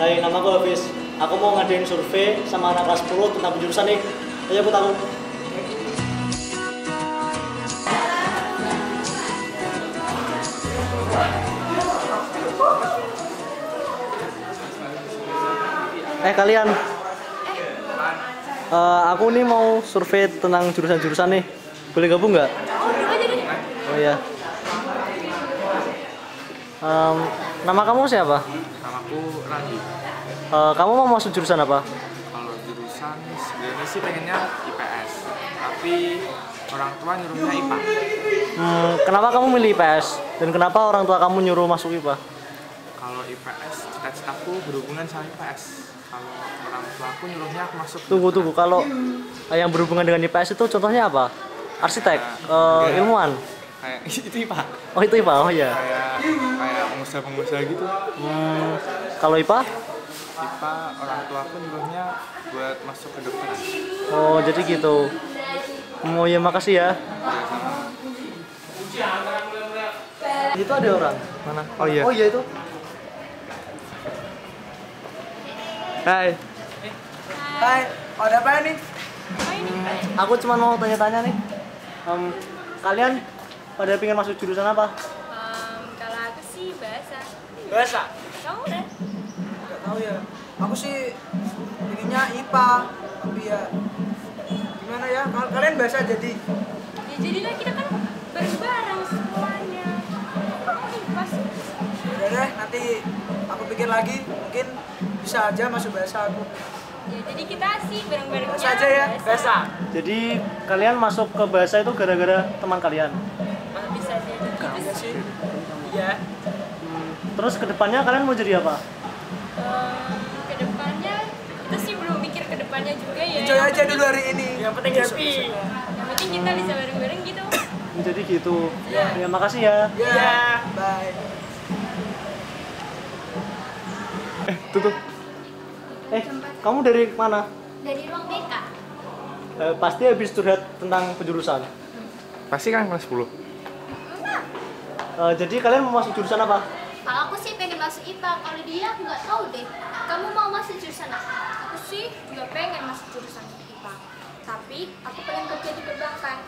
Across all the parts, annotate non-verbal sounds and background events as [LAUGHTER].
Hai, nama aku Hafiz. Aku mau ngadain survei sama anak kelas 10 tentang penjurusan nih. Ayo aku. Eh kalian, Eh, aku nih mau survei tentang jurusan-jurusan nih. Boleh gabung nggak? Oh iya. Em, nama kamu siapa? Namaku Randi. Eh, kamu mau masuk jurusan apa? Kalau jurusan sebenarnya sih pengennya IPS, tapi orang tua nyuruhnya IPA. Hmm, kenapa kamu milih IPS? Dan kenapa orang tua kamu nyuruh masuk IPA? Kalau IPS, cita-citaku berhubungan sama IPS. Kalau orang tua aku nyuruhnya aku masuk. Tunggu tunggu, kalau yang berhubungan dengan IPS itu contohnya apa? Arsitek, eh, ilmuwan. Kayak [LAUGHS] itu IPA. Oh itu IPA, oh iya. Kayak kayak pengusaha-pengusaha gitu. Hmm, kalau IPA? IPA orang tua aku nyuruhnya buat masuk ke dokteran. Oh jadi gitu. Oh ya makasih ya. Ya. Itu ada orang. Mana? Oh iya. Oh iya itu. Hai. Hai, ada apa nih? Aku cuma mau tanya-tanya nih. Em, kalian pada pengen masuk jurusan apa? Em, kalau aku sih bahasa. Bahasa. Tahu ya. Aku sih pengennya IPA, tapi ya gimana ya? Kal- Kalian bahasa jadi. Ya jadilah kita kan bareng-bareng semuanya. Kamu. Udah deh, nanti aku pikir lagi. Mungkin bisa aja masuk bahasa aku. Ya jadi kita sih bareng-barengnya. Bahasa aja ya. Bahasa. Jadi kalian masuk ke bahasa itu gara-gara teman kalian. Bisa jadi gitu sih. sih. Iya. Terus ke depannya kalian mau jadi apa? Kita sih belum mikir ke depannya juga ya. Enjoy aja dulu hari ini. Yang penting happy. Yang penting kita bisa bareng-bareng gitu. Jadi gitu. Ya makasih ya. Ya. Bye. Eh, tuh. Eh, kamu dari mana? Dari ruang BK. Eh, pasti habis curhat tentang penjurusan. Pasti kan kelas 10. Eh, jadi kalian mau masuk jurusan apa? Kalau aku sih pengen masuk IPA, kalau dia nggak tahu deh. Kamu mau masuk jurusan apa? Sih juga pengen masuk jurusan IPA. Tapi aku pengen kerja di perbankan.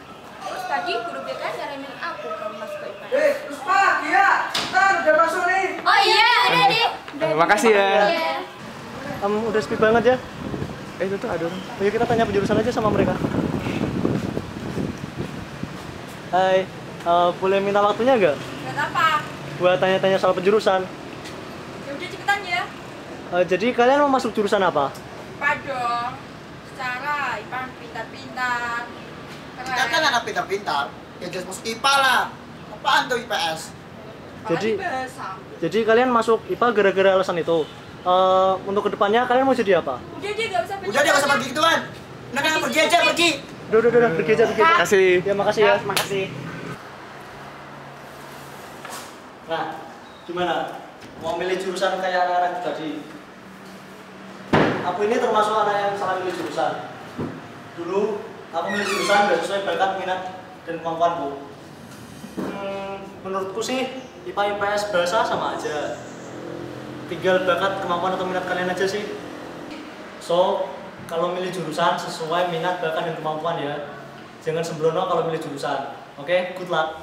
Terus tadi guru BK nyaranin aku kalau masuk ke IPA. Eh, Puspa, Kia, kita udah masuk nih. Oh iya, udah deh. Eh, makasih ya. Iya. Em, udah sepi banget ya. Eh, itu tuh ada orang. Ayo kita tanya penjurusan aja sama mereka. Hai, eh, boleh minta waktunya nggak? Gak apa? Buat tanya-tanya soal penjurusan. Ya udah cepetan ya. Eh, jadi kalian mau masuk jurusan apa? IPA dong. Secara IPA pintar-pintar. Kita kan anak pintar-pintar, ya jelas masuk IPA lah. Apaan tuh IPS? Jadi, jadi kalian masuk IPA gara-gara alasan itu. Eh, untuk ke depannya kalian mau jadi apa? Udah dia gak usah Udah deh, gak usah pergi gituan. Udah, udah, pergi aja, pergi. Udah, udah, udah, pergi aja, pergi aja. Kasih. Ya, makasih ya. Makasih. Nah, gimana? Mau milih jurusan kayak anak-anak tadi? Aku ini termasuk anak yang salah milih jurusan. Dulu aku milih jurusan gak sesuai bakat, minat, dan kemampuanku. Hmm, menurutku sih IPA IPS bahasa sama aja. Tinggal bakat, kemampuan atau minat kalian aja sih. So, kalau milih jurusan sesuai minat, bakat, dan kemampuan ya. Jangan sembrono kalau milih jurusan. Oke, good luck.